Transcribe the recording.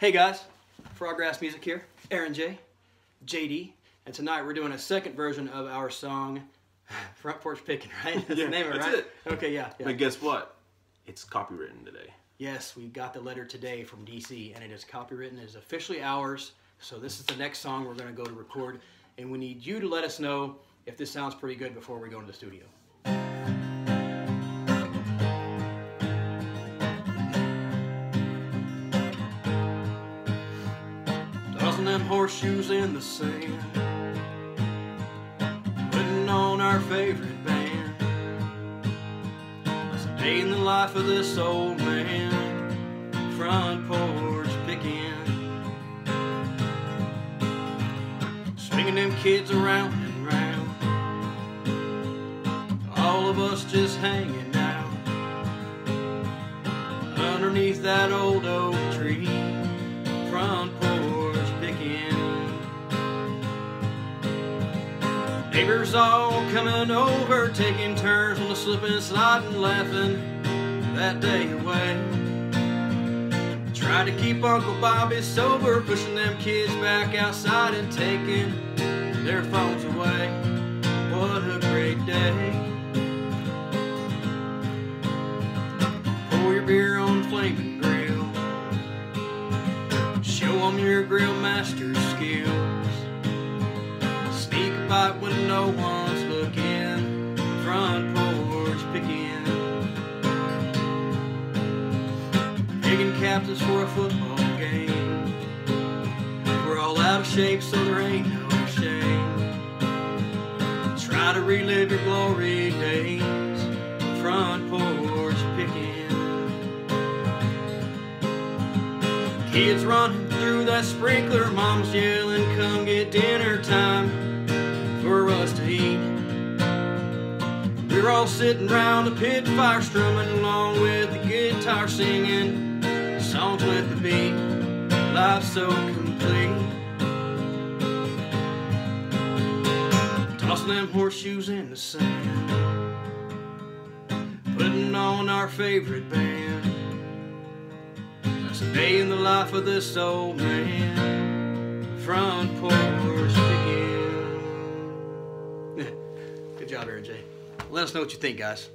Hey guys, Frog Grass Music here, Aaron J, JD, and tonight we're doing a second version of our song, Front Porch Picking, right? That's Yeah, the name of it, that's right? it. Okay, yeah, yeah. But guess what? It's copywritten today. Yes, we got the letter today from DC, and it is copywritten. It is officially ours. So this is the next song we're going to go to record, and we need you to let us know if this sounds pretty good before we go into the studio. Tossing them horseshoes in the sand, putting on our favorite band. It's a day in the life of this old man, front porch picking, swinging them kids around and round. All of us just hanging out underneath that old oak Neighbors all coming over, taking turns on the slip and slide and laughing that day away. Tried to keep Uncle Bobby sober, pushing them kids back outside and taking their phones away. What a great day. Pour your beer on flaming grill. Show 'em your grill master skills. Bite when no one's looking. Front porch picking. Picking captains for a football game. We're all out of shape, so there ain't no shame. Try to relive your glory days. Front porch picking. Kids running through that sprinkler, mom's yelling, come get dinner time to eat. We're all sitting round the pit fire, strumming along with the guitar, singing songs with the beat. Life's so complete. Tossing them horseshoes in the sand, putting on our favorite band. That's a day in the life of this old man. Front porch picking. Good job, Aaron J. Let us know what you think, guys.